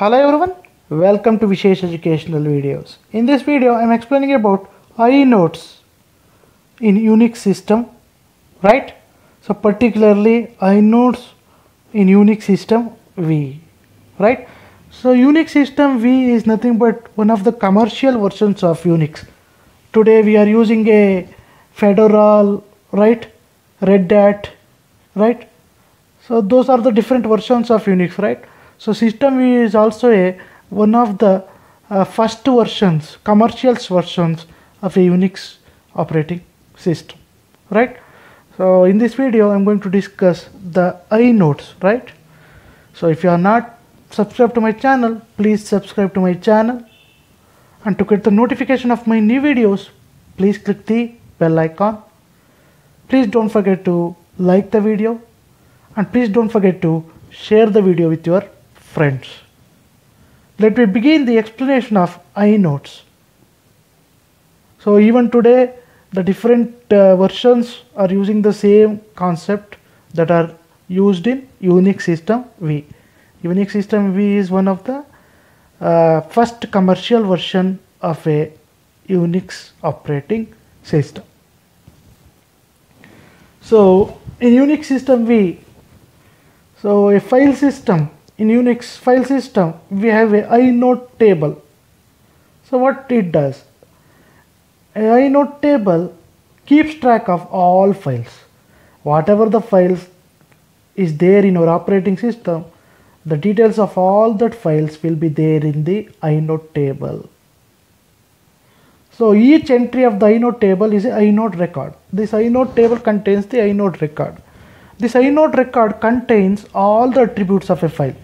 Hello everyone, welcome to Vishesh Educational Videos. In this video, I am explaining about inodes in Unix system, right? So particularly inodes in Unix system V, right? So Unix system V is nothing but one of the commercial versions of Unix. Today we are using a Fedora, right? Red Hat, right? So those are the different versions of Unix, right? So system is also a one of the uh, first versions, commercial versions of a Unix operating system, right? So in this video, I'm going to discuss the inodes, right? So if you are not subscribed to my channel, please subscribe to my channel. And to get the notification of my new videos, please click the bell icon. Please don't forget to like the video and please don't forget to share the video with your friends. Let me begin the explanation of inodes. So even today the different uh, versions are using the same concept that are used in Unix system V. Unix system V is one of the uh, first commercial version of a Unix operating system. So in Unix system V, so a file system in Unix file system we have a inode table. So what it does? A inode table keeps track of all files. Whatever the files is there in our operating system, the details of all that files will be there in the inode table. So each entry of the inode table is a inode record. This inode table contains the inode record. This inode record contains all the attributes of a file.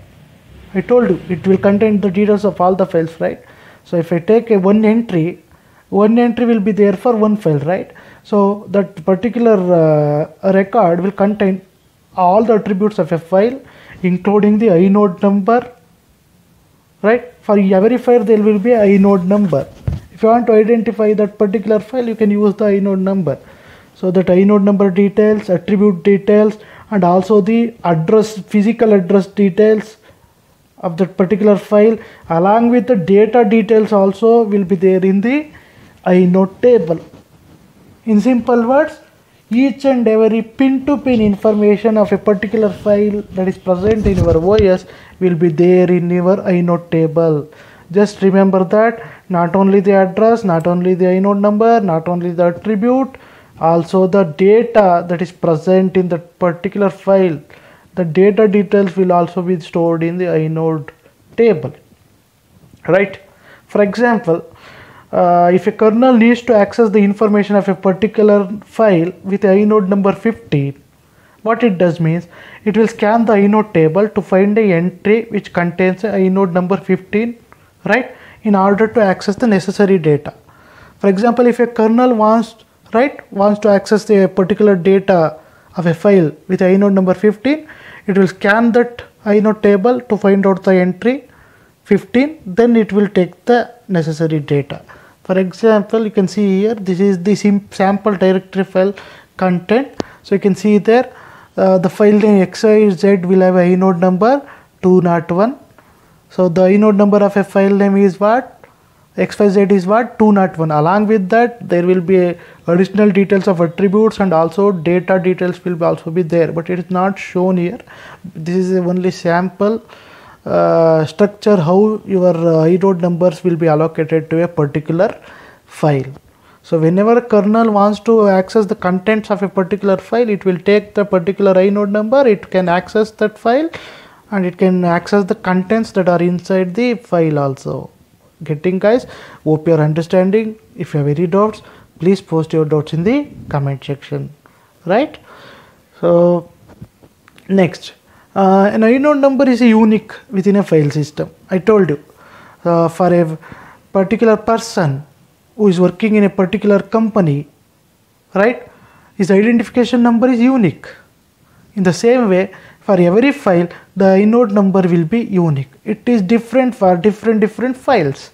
I told you it will contain the details of all the files, right? So if I take a one entry, one entry will be there for one file, right? So that particular uh, record will contain all the attributes of a file, including the inode number, right? For every file there will be inode number. If you want to identify that particular file, you can use the inode number. So that inode number details, attribute details, and also the address, physical address details of that particular file along with the data details also will be there in the inode table. In simple words, each and every pin-to-pin information of a particular file that is present in your OS will be there in your inode table. Just remember that not only the address, not only the inode number, not only the attribute, also the data that is present in that particular file the data details will also be stored in the inode table right? For example uh, if a kernel needs to access the information of a particular file with inode number 15 what it does means it will scan the inode table to find a entry which contains a inode number 15 right? In order to access the necessary data. For example if a kernel wants right wants to access the particular data of a file with inode number 15 it will scan that inode table to find out the entry 15 then it will take the necessary data. For example you can see here this is the sample directory file content. So you can see there uh, the file name xyz will have a inode number 201 so the inode number of a file name is what xyz is what? 201 along with that there will be additional details of attributes and also data details will also be there but it is not shown here. This is only sample uh, structure how your uh, inode numbers will be allocated to a particular file. So whenever kernel wants to access the contents of a particular file it will take the particular inode number it can access that file and it can access the contents that are inside the file also getting guys. Hope you're understanding. If you have any doubts please post your doubts in the comment section. Right? So next. Uh, an inode number is unique within a file system. I told you. Uh, for a particular person who is working in a particular company right his identification number is unique. In the same way for every file the inode number will be unique. It is different for different different files.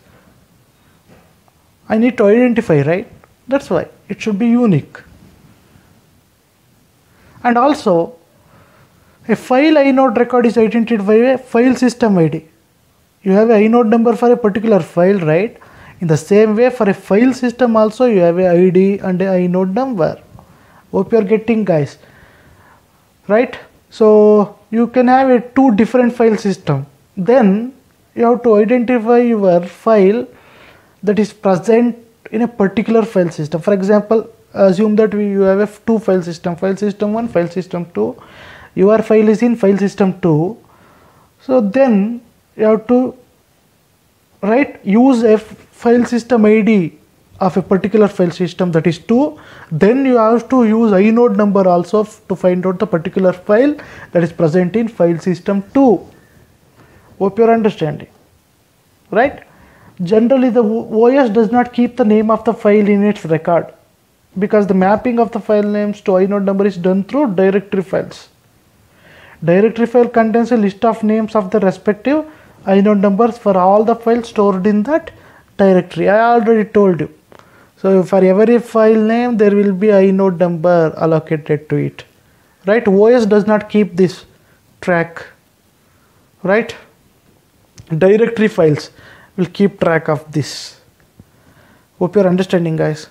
I need to identify right? That's why it should be unique. And also a file inode record is identified by a file system id you have a inode number for a particular file right? In the same way for a file system also you have a id and a inode number. Hope you are getting guys. Right so you can have a two different file system. Then you have to identify your file that is present in a particular file system. For example assume that we, you have a two file system file system 1 file system 2 your file is in file system 2 so then you have to write use a file system id of a particular file system that is 2 then you have to use inode number also to find out the particular file that is present in file system 2 hope you are understanding. Right? Generally the OS does not keep the name of the file in its record because the mapping of the file names to inode number is done through directory files. Directory file contains a list of names of the respective inode numbers for all the files stored in that directory. I already told you so for every file name there will be inode number allocated to it. Right? Os does not keep this track. Right? Directory files will keep track of this. Hope you're understanding guys.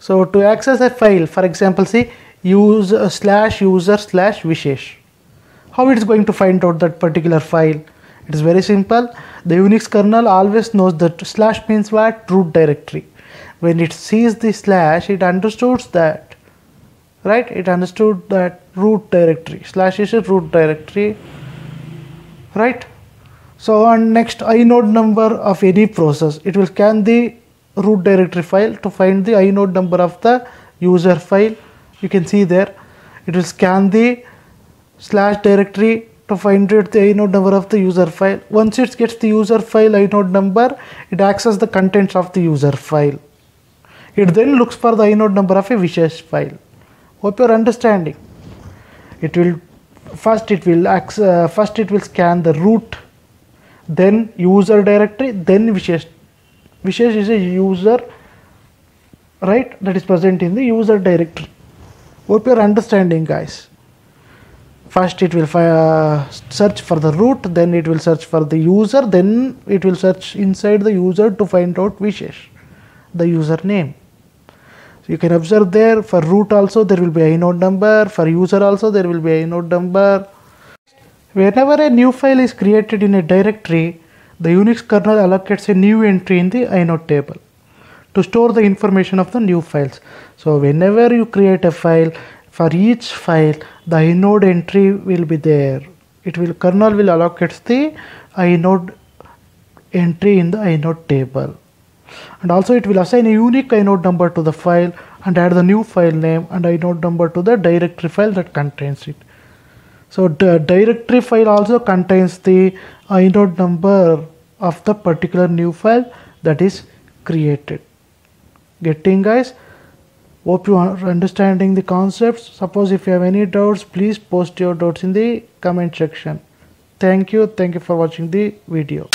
So to access a file for example see use uh, slash user slash vishesh. How it is going to find out that particular file? It is very simple. The unix kernel always knows that slash means what? Root directory when it sees the slash it understands that right? It understood that root directory slash is a root directory right? So on next inode number of any process. It will scan the root directory file to find the inode number of the user file. You can see there. It will scan the slash directory to find out the inode number of the user file. Once it gets the user file inode number it accesses the contents of the user file it then looks for the inode number of a vishesh file. Hope you're understanding. It will first it will uh, first it will scan the root then user directory then vishesh vishesh is a user right that is present in the user directory. Hope you're understanding guys. First it will uh, search for the root then it will search for the user then it will search inside the user to find out vishesh the username so you can observe there for root also there will be inode number for user also there will be a inode number Whenever a new file is created in a directory, the Unix kernel allocates a new entry in the inode table to store the information of the new files. So whenever you create a file, for each file, the inode entry will be there. It will kernel will allocate the inode entry in the inode table. And also it will assign a unique inode number to the file and add the new file name and inode number to the directory file that contains it. So the directory file also contains the uh, inode number of the particular new file that is created. Getting guys? Hope you are understanding the concepts. Suppose if you have any doubts, please post your doubts in the comment section. Thank you. Thank you for watching the video.